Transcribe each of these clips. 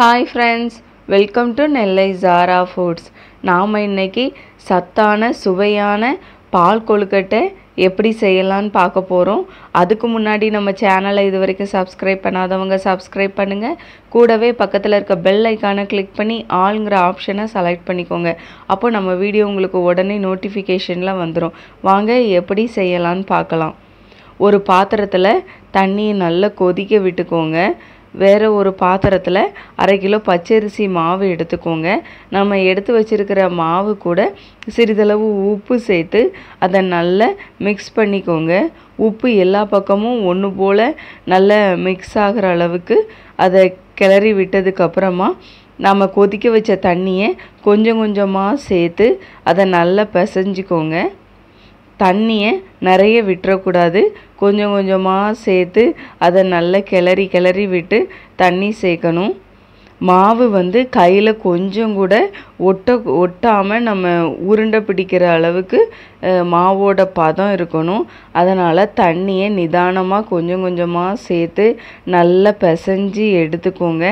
Hi friends welcome to Nellai ஜாரா foods நாம் இன்னைக்கு சத்தான சுவையான பால் கொழுக்கட்டை எப்படி செய்யலான்னு பார்க்க போகிறோம் அதுக்கு முன்னாடி நம்ம சேனலை இது வரைக்கும் சப்ஸ்கிரைப் பண்ணாதவங்க சப்ஸ்கிரைப் பண்ணுங்கள் கூடவே பக்கத்தில் இருக்க பெல் ஐக்கானை கிளிக் பண்ணி ஆளுங்கிற ஆப்ஷனை செலக்ட் பண்ணிக்கோங்க. அப்போ நம்ம வீடியோ உங்களுக்கு உடனே நோட்டிஃபிகேஷனில் வந்துடும் வாங்க எப்படி செய்யலான்னு பார்க்கலாம். ஒரு பாத்திரத்தில் தண்ணியை நல்லா கொதிக்க விட்டுக்கோங்க. வேறு ஒரு பாத்திரத்தில் அரை கிலோ பச்சரிசி மாவு எடுத்துக்கோங்க. நம்ம எடுத்து வச்சிருக்கிற மாவு கூட சிறிதளவு உப்பு சேர்த்து அதை நல்லா மிக்ஸ் பண்ணிக்கோங்க. உப்பு எல்லா பக்கமும் ஒன்று போல் நல்லா மிக்ஸ் ஆகிற அளவுக்கு அதை கிளறி விட்டதுக்கப்புறமா நம்ம கொதிக்க வச்ச தண்ணியை கொஞ்சம் கொஞ்சமாக சேர்த்து அதை நல்லா பிசைஞ்சிக்கோங்க. தண்ணியை நிறைய விட்டுறக்கூடாது கொஞ்சம் கொஞ்சமாக சேர்த்து அதை நல்லா கிளறி கிளறி விட்டு தண்ணி சேர்க்கணும் மாவு வந்து கையில் கொஞ்சம் கூட ஒட்ட ஒட்டாமல் நம்ம உருண்டை பிடிக்கிற அளவுக்கு மாவோட பதம் இருக்கணும். அதனால் தண்ணியை நிதானமாக கொஞ்சம் கொஞ்சமாக சேர்த்து நல்லா பிசைஞ்சு எடுத்துக்கோங்க.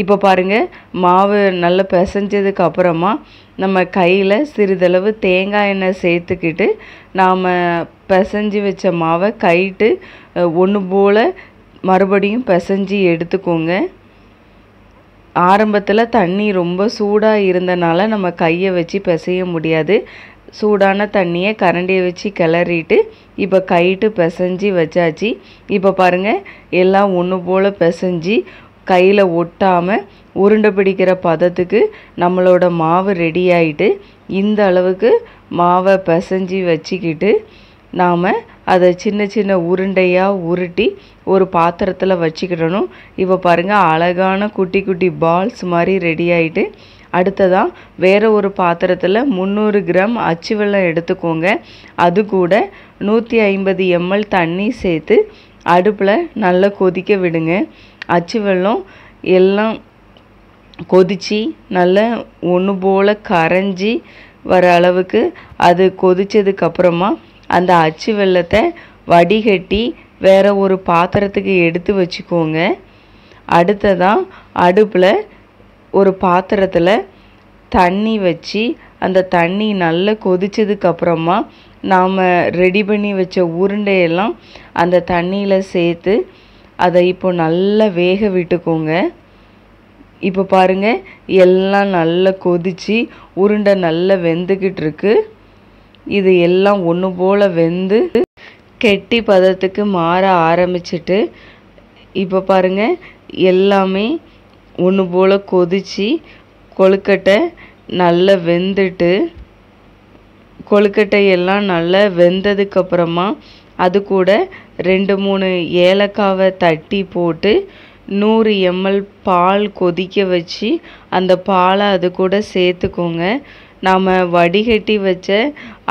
இப்போ பாருங்கள் மாவு நல்லா பிசைஞ்சதுக்கு அப்புறமா நம்ம கையில் சிறிதளவு தேங்காய் எண்ணெய் சேர்த்துக்கிட்டு நாம் பிசைஞ்சு வச்ச மாவை கைட்டு ஒன்று போல் மறுபடியும் பிசைஞ்சு எடுத்துக்கோங்க. ஆரம்பத்தில் தண்ணி ரொம்ப சூடாக இருந்தனால நம்ம கையை வச்சு பிசைய முடியாது. சூடான தண்ணியை கரண்டியை வச்சு கிளறிட்டு இப்போ கைட்டு பிசைஞ்சு வச்சாச்சு. இப்போ பாருங்கள் எல்லாம் ஒன்று போல் பிசைஞ்சு கையில் ஒட்டாமல் உருண்டை பிடிக்கிற பதத்துக்கு நம்மளோட மாவு ரெடி ஆகிட்டு இந்த அளவுக்கு மாவை பிசைஞ்சி வச்சுக்கிட்டு நாம் அதை சின்ன சின்ன உருண்டையாக உருட்டி ஒரு பாத்திரத்தில் வச்சுக்கிடணும். இப்போ பாருங்கள் அழகான குட்டி குட்டி பால்ஸ் மாதிரி ரெடி ஆகிட்டு அடுத்ததாக வேறு ஒரு பாத்திரத்தில் முந்நூறு கிராம் அச்சு வெள்ளம் எடுத்துக்கோங்க. அது கூட நூற்றி ஐம்பது எம்எல் தண்ணி சேர்த்து அடுப்பில் நல்லா கொதிக்க விடுங்க. அச்சு வெல்லம் எல்லாம் கொதித்து நல்லா ஒன்று போல் கரைஞ்சி வர அளவுக்கு அது கொதித்ததுக்கப்புறமா அந்த அச்சு வெல்லத்தை வடிகட்டி வேறு ஒரு பாத்திரத்துக்கு எடுத்து வச்சுக்கோங்க. அடுத்ததாக அடுப்பில் ஒரு பாத்திரத்தில் தண்ணி வச்சு அந்த தண்ணி நல்லா கொதித்ததுக்கப்புறமா நாம் ரெடி பண்ணி வச்ச உருண்டையெல்லாம் அந்த தண்ணியில் சேர்த்து அதை இப்போ நல்லா வேக விட்டுக்கோங்க. இப்போ பாருங்க எல்லாம் நல்லா கொதிச்சு உருண்டை நல்லா வெந்துக்கிட்டு இருக்கு. இது எல்லாம் ஒன்று போல் வெந்து கெட்டி பதத்துக்கு மாற ஆரம்பிச்சிட்டு இப்போ பாருங்க எல்லாமே ஒன்று போல் கொதிச்சு கொழுக்கட்டை நல்லா வெந்துட்டு கொழுக்கட்டை எல்லாம் நல்லா வெந்ததுக்கப்புறமா அது கூட ரெண்டு மூணு ஏலக்காவை தட்டி போட்டு நூறு எம்எல் பால் கொதிக்க வச்சு அந்த பாலை அது கூட சேர்த்துக்கோங்க. நாம் வடிகட்டி வச்ச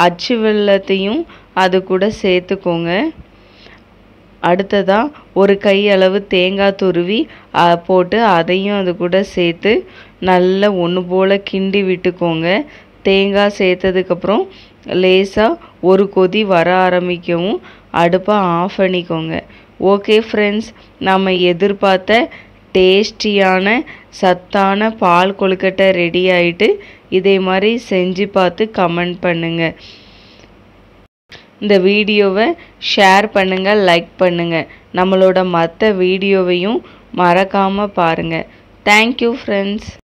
அச்சு வெல்லத்தையும் அது கூட சேர்த்துக்கோங்க. அடுத்ததாக ஒரு கை அளவு தேங்காய் துருவி போட்டு அதையும் அது கூட சேர்த்து நல்லா ஒன்று போல் கிண்டி விட்டுக்கோங்க. தேங்காய் சேர்த்ததுக்கப்புறம் லேசாக ஒரு கொதி வர ஆரம்பிக்கவும் அடுப்பை ஆஃப் பண்ணிக்கோங்க. ஓகே ஃப்ரெண்ட்ஸ் நம்ம எதிர்பார்த்த டேஸ்டியான சத்தான பால் கொழுக்கட்டை ரெடி ஆயிட்டு இதே மாதிரி செஞ்சு பார்த்து கமெண்ட் பண்ணுங்கள் இந்த வீடியோவை ஷேர் பண்ணுங்கள் லைக் பண்ணுங்கள் நம்மளோட மற்ற வீடியோவையும் மறக்காமல் பாருங்கள் தேங்க்யூ ஃப்ரெண்ட்ஸ்